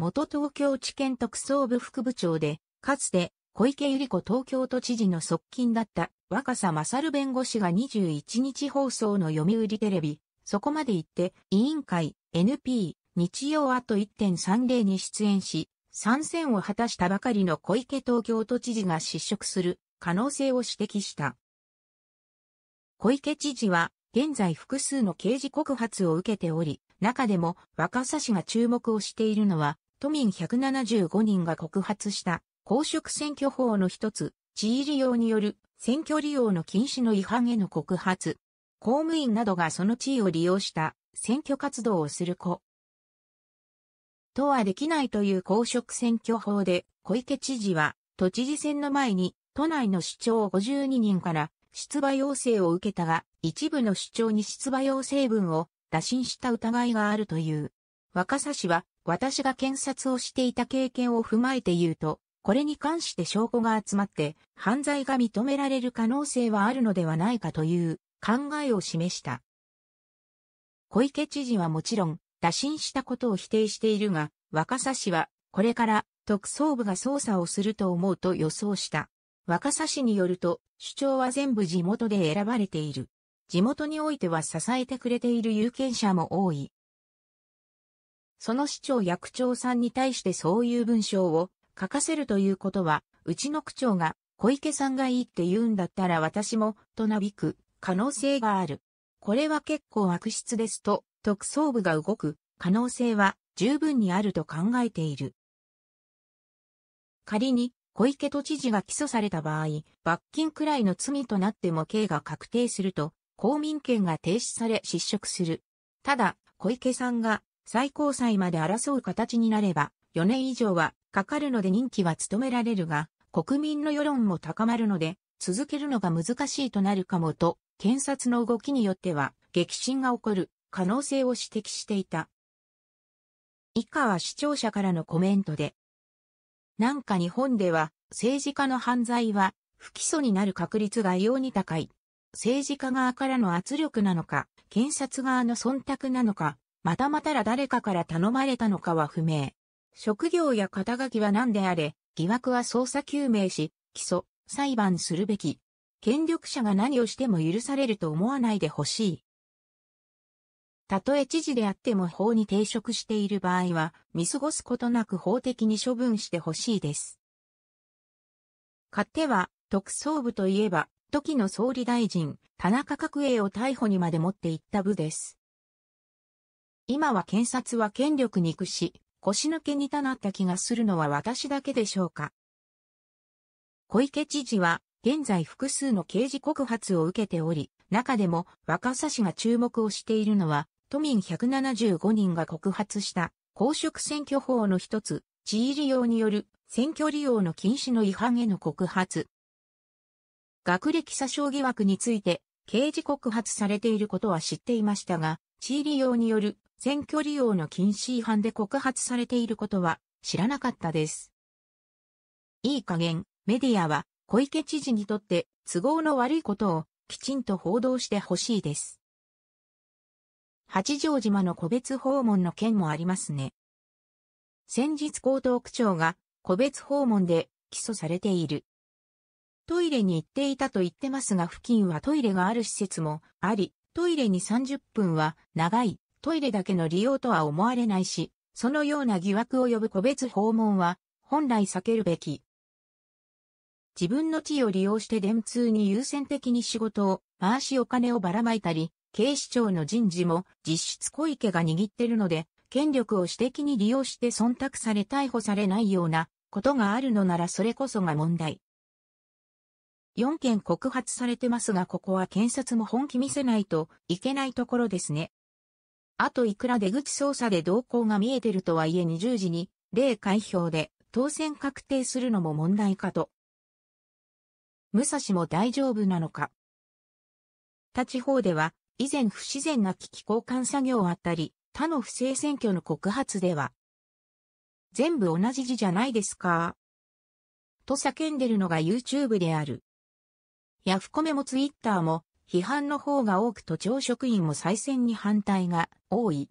元東京地検特捜部副部長で、かつて小池百合子東京都知事の側近だった若狭勝弁護士が21日放送の読売テレビ、そこまで言って委員会 NP 日曜あと1.30に出演し、参戦を果たしたばかりの小池東京都知事が失職する可能性を指摘した。小池知事は現在複数の刑事告発を受けており、中でも若狭氏が注目をしているのは都民175人が告発した公職選挙法の一つ、地位利用による選挙利用の禁止の違反への告発。公務員などがその地位を利用した選挙活動をする子。とはできないという公職選挙法で、小池知事は都知事選の前に都内の市長52人から出馬要請を受けたが、一部の市長に出馬要請文を打診した疑いがあるという。若狭氏は私が検察をしていた経験を踏まえて言うと、これに関して証拠が集まって犯罪が認められる可能性はあるのではないかという考えを示した。小池知事はもちろん打診したことを否定しているが、若狭氏はこれから特捜部が捜査をすると思うと予想した。若狭氏によると主張は全部地元で選ばれている。地元においては支えてくれている有権者も多い。その市長や区長さんに対してそういう文章を書かせるということは、うちの区長が小池さんがいいって言うんだったら私も、となびく可能性がある。これは結構悪質ですと、特捜部が動く可能性は十分にあると考えている。仮に小池都知事が起訴された場合、罰金くらいの罪となっても刑が確定すると、公民権が停止され失職する。ただ、小池さんが最高裁まで争う形になれば、4年以上はかかるので任期は務められるが、国民の世論も高まるので、続けるのが難しいとなるかもと、検察の動きによっては、激震が起こる可能性を指摘していた。以下は視聴者からのコメントで。なんか日本では、政治家の犯罪は、不起訴になる確率が異様に高い。政治家側からの圧力なのか、検察側の忖度なのか、またまたら誰かから頼まれたのかは不明。職業や肩書きは何であれ、疑惑は捜査究明し、起訴、裁判するべき。権力者が何をしても許されると思わないでほしい。たとえ知事であっても法に抵触している場合は、見過ごすことなく法的に処分してほしいです。勝手は、特捜部といえば、時の総理大臣、田中角栄を逮捕にまで持っていった部です。今は検察は権力に屈し、腰抜けにたなった気がするのは私だけでしょうか。小池知事は、現在複数の刑事告発を受けており、中でも若狭氏が注目をしているのは、都民175人が告発した公職選挙法の一つ、地位利用による選挙利用の禁止の違反への告発。学歴詐称疑惑について、刑事告発されていることは知っていましたが、地位利用による選挙利用の禁止違反で告発されていることは知らなかったです。いい加減、メディアは小池知事にとって都合の悪いことをきちんと報道してほしいです。八丈島の個別訪問の件もありますね。先日江東区長が個別訪問で起訴されている。トイレに行っていたと言ってますが付近はトイレがある施設もあり、トイレに30分は長いトイレだけの利用とは思われないし、そのような疑惑を呼ぶ個別訪問は、本来避けるべき。自分の地を利用して電通に優先的に仕事を回しお金をばらまいたり、警視庁の人事も実質小池が握ってるので、権力を私的に利用して忖度され逮捕されないようなことがあるのならそれこそが問題。4件告発されてますがここは検察も本気見せないといけないところですね。あといくら出口捜査で動向が見えてるとはいえ20時に、例開票で当選確定するのも問題かと。武蔵も大丈夫なのか。他地方では、以前不自然な危機交換作業あったり、他の不正選挙の告発では、全部同じ字じゃないですか。と叫んでるのが YouTube である。ヤフコメも Twitter も批判の方が多く都庁職員も再選に反対が多い。